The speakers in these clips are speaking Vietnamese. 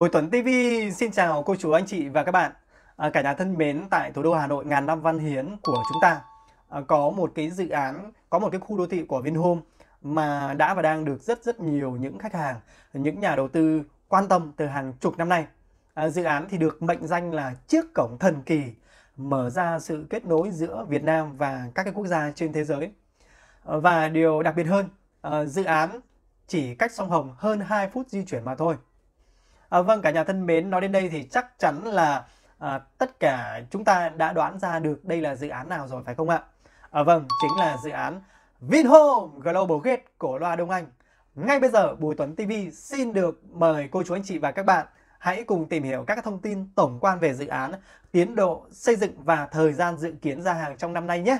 Bùi Tuấn TV xin chào cô chú anh chị và các bạn. À, cả nhà thân mến, tại thủ đô Hà Nội ngàn năm văn hiến của chúng ta à, có một cái dự án, có một cái khu đô thị của Vinhome mà đã và đang được rất rất nhiều những khách hàng, những nhà đầu tư quan tâm từ hàng chục năm nay. À, dự án thì được mệnh danh là chiếc cổng thần kỳ mở ra sự kết nối giữa Việt Nam và các cái quốc gia trên thế giới. À, và điều đặc biệt hơn, à, dự án chỉ cách sông Hồng hơn 2 phút di chuyển mà thôi. À, vâng cả nhà thân mến, nói đến đây thì chắc chắn là à, tất cả chúng ta đã đoán ra được đây là dự án nào rồi phải không ạ? À, vâng, chính là dự án Vinhome Global Gate của Loa Đông Anh. Ngay bây giờ Bùi Tuấn TV xin được mời cô chú anh chị và các bạn hãy cùng tìm hiểu các thông tin tổng quan về dự án, tiến độ xây dựng và thời gian dự kiến ra hàng trong năm nay nhé.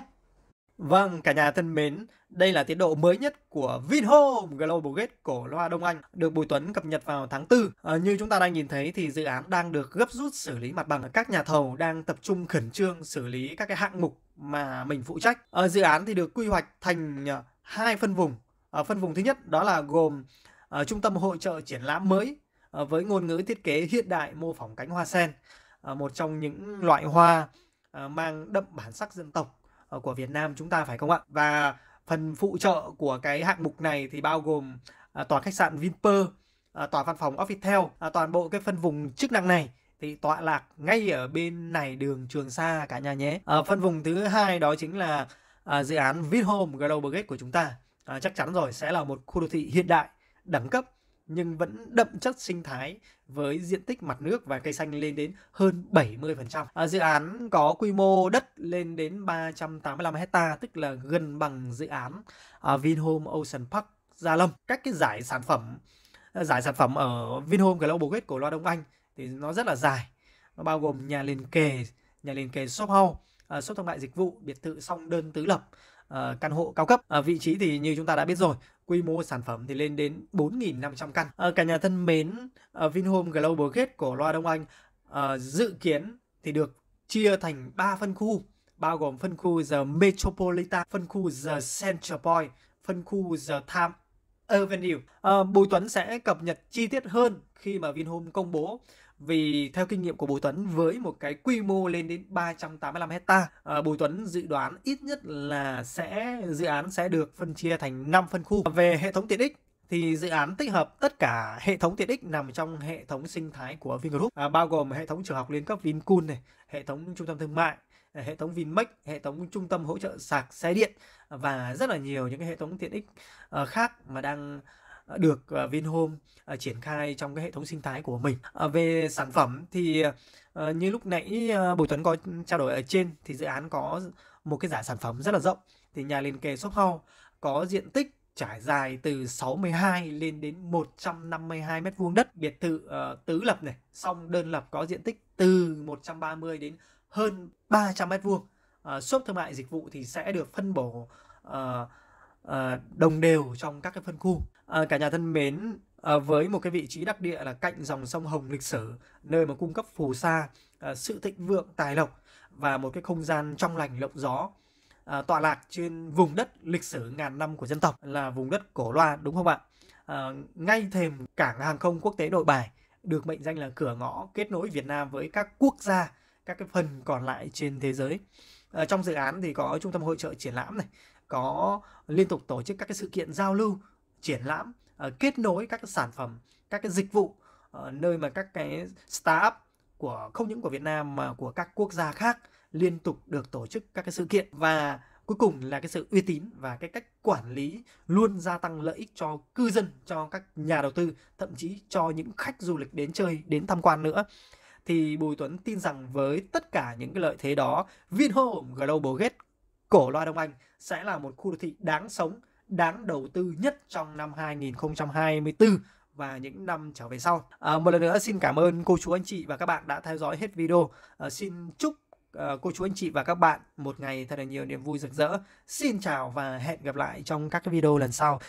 Vâng, cả nhà thân mến, đây là tiến độ mới nhất của Vinhome Global Gate cổ loa Đông Anh, được Bùi Tuấn cập nhật vào tháng 4. À, ờ, như chúng ta đang nhìn thấy thì dự án đang được gấp rút xử lý mặt bằng. Các nhà thầu đang tập trung khẩn trương xử lý các cái hạng mục mà mình phụ trách. À, dự án thì được quy hoạch thành ờ, hai phân vùng. À, phân vùng thứ nhất đó là gồm à, trung tâm hội trợ triển lãm mới à, với ngôn ngữ thiết kế hiện đại mô phỏng cánh hoa sen, à, một trong những loại hoa à, mang đậm bản sắc dân tộc Ờ, của Việt Nam chúng ta phải không ạ? Và phần phụ trợ của cái hạng mục này thì bao gồm à, tòa khách sạn Vinpearl, à, tòa văn phòng Offitel, à, toàn bộ cái phân vùng chức năng này thì tọa lạc ngay ở bên này đường Trường Sa cả nhà nhé. À, phân vùng thứ hai đó chính là à, dự án Vinhome Global Gate của chúng ta. À, chắc chắn rồi sẽ là một khu đô thị hiện đại, đẳng cấp nhưng vẫn đậm chất sinh thái với diện tích mặt nước và cây xanh lên đến hơn 70%. À, dự án có quy mô đất lên đến 385 hecta tức là gần bằng dự án à, Vinhome Ocean Park Gia Lâm. Các cái giải sản phẩm à, giải sản phẩm ở Vinhome Global Gate của Loa Đông Anh thì nó rất là dài. Nó bao gồm nhà liền kề, nhà liền kề shop house, à, shop thương mại dịch vụ, biệt thự song đơn tứ lập, uh, căn hộ cao cấp. Uh, vị trí thì như chúng ta đã biết rồi, quy mô sản phẩm thì lên đến 4.500 căn. Uh, cả nhà thân mến, uh, Vinhome Global Gate của Loa Đông Anh uh, dự kiến thì được chia thành 3 phân khu bao gồm phân khu The Metropolitan, phân khu The Central Point, phân khu The Time Avenue. À, Bùi Tuấn sẽ cập nhật chi tiết hơn khi mà Vinhome công bố vì theo kinh nghiệm của Bùi Tuấn với một cái quy mô lên đến 385 hecta à, Bùi Tuấn dự đoán ít nhất là sẽ dự án sẽ được phân chia thành 5 phân khu về hệ thống tiện ích thì dự án tích hợp tất cả hệ thống tiện ích nằm trong hệ thống sinh thái của Vingroup à, bao gồm hệ thống trường học liên cấp Vincun này, hệ thống trung tâm thương mại, Ờ, hệ thống Vinmec, hệ thống trung tâm hỗ trợ sạc xe điện và rất là nhiều những cái hệ thống tiện ích ờ, khác mà đang ờ, được Vinhome triển khai trong cái hệ thống sinh thái của mình. Về sản phẩm thì như lúc nãy Bùi Tuấn có trao đổi ở trên thì dự án có một cái giải sản phẩm rất là rộng. Thì nhà liền kề shop house có diện tích trải dài từ 62 lên đến 152 mét vuông đất, biệt thự uh, tứ lập này, song đơn lập có diện tích từ 130 đến hơn 300 mét vuông. Ờ, shop thương mại dịch vụ thì sẽ được phân bổ uh, uh, đồng đều trong các cái phân khu. Uh, cả nhà thân mến, uh, với một cái vị trí đắc địa là cạnh dòng sông Hồng lịch sử, nơi mà cung cấp phù sa, uh, sự thịnh vượng tài lộc và một cái không gian trong lành lộng gió. À, tọa lạc trên vùng đất lịch sử ngàn năm của dân tộc là vùng đất cổ loa đúng không ạ? À, ngay thềm cảng hàng không quốc tế Nội Bài được mệnh danh là cửa ngõ kết nối Việt Nam với các quốc gia các cái phần còn lại trên thế giới. à, trong dự án thì có trung tâm hội trợ triển lãm này, có liên tục tổ chức các cái sự kiện giao lưu, triển lãm, à, kết nối các cái sản phẩm, các cái dịch vụ à, nơi mà các cái startup của không những của Việt Nam mà của các quốc gia khác liên tục được tổ chức các cái sự kiện và cuối cùng là cái sự uy tín và cái cách quản lý luôn gia tăng lợi ích cho cư dân cho các nhà đầu tư thậm chí cho những khách du lịch đến chơi đến tham quan nữa thì Bùi Tuấn tin rằng với tất cả những cái lợi thế đó, Vinhome Global Gate cổ loa Đông Anh sẽ là một khu đô thị đáng sống, đáng đầu tư nhất trong năm 2024 và những năm trở về sau. À, một lần nữa xin cảm ơn cô chú anh chị và các bạn đã theo dõi hết video. À, xin chúc à, cô chú anh chị và các bạn một ngày thật là nhiều niềm vui rực rỡ. Xin chào và hẹn gặp lại trong các cái video lần sau.